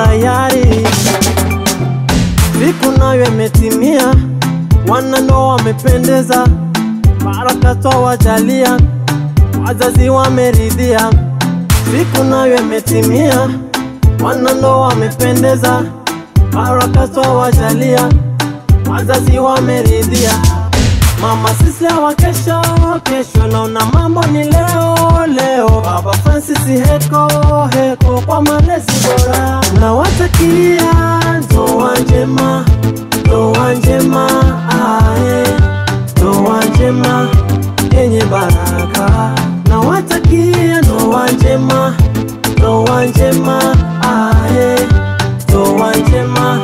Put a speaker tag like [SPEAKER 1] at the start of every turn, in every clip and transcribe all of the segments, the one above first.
[SPEAKER 1] sayari. Siku nayo imetimia, wanandoa wamependeza, baraka twawajalia, wazazi wameridhia. Siku nayo imetimia, wanandoa wamependeza, baraka twawajalia, wazazi wameridhia. Mama sisi hawa kesho kesho, naona mambo ni leo leo. Baba Francis heko heko kwa malezi bora, nawatakia ndoa njema, ndoa njema, ae, ndoa njema yenye baraka, nawatakia ndoa njema, ndoa njema, ae, ndoa njema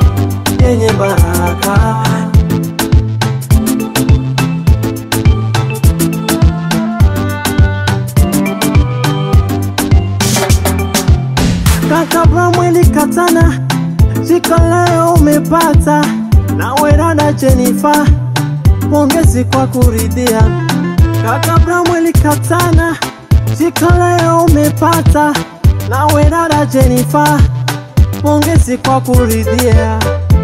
[SPEAKER 1] Katana, jiko leo umepata, na wera na Jenifa, pongezi kwa kuridhia. Kaka Bramu Katana, jiko leo umepata, na wera na Jenifa, pongezi kwa kuridhia.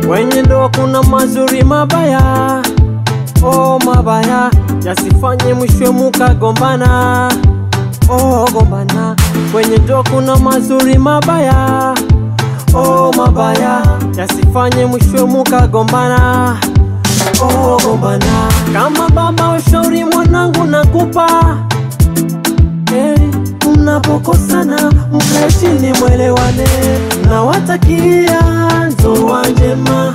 [SPEAKER 1] Kwenye ndoa kuna mazuri mabaya, oh mabaya, yasifanye mwisho mukagombana. Oh gombana. Kwenye ndoa kuna mazuri mabaya oh mabaya. Yasifanye mwisho mukagombana. Oh gombana. Kama baba ushauri mwanangu nakupa. Hey, mnapokosana mkae chini mwelewane. Nawatakia ndoa njema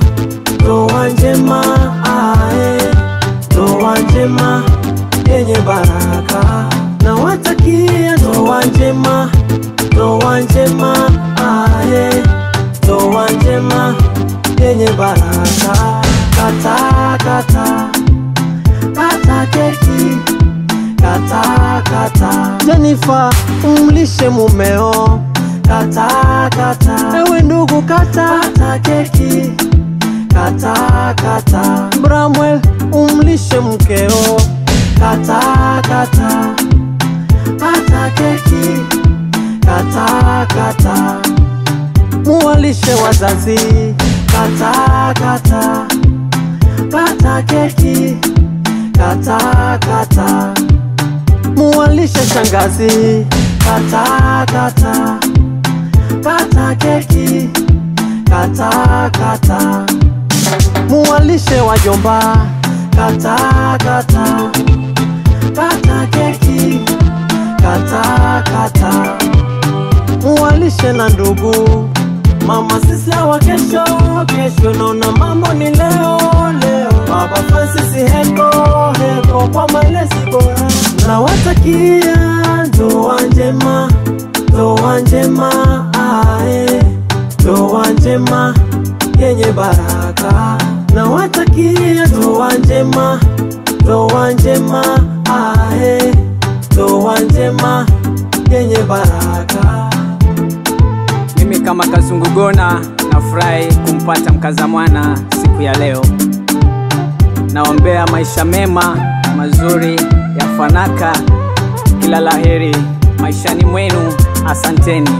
[SPEAKER 1] baraka kata kata kata keki kata kata Jenifa umlishe mumeo. Kata kata ewe ndugu kata. Kata keki kata kata Bramwell umlishe mkeo. Kata kata kata keki kata kata muwalishe wazazi kata kata kata keki kata kata. Muwalishe shangazi. Kata kata kata keki kata kata. Muwalishe wajomba. Kata kata kata keki kata kata. Muwalishe na ndugu mama sisi hawa kesho kesho naona mambo ni leo leo. Baba Francis heko heko kwa malezi bora. Nawatakia ndoa njema ndoa njema ae. Ndoa njema yenye baraka. Nawatakia ndoa njema ndoa njema ae. Ndoa njema yenye baraka
[SPEAKER 2] Kama Kazungugona nafurahi kumpata mkaza mwana siku ya leo. Naombea maisha mema mazuri ya fanaka, kila la heri maishani mwenu. Asanteni.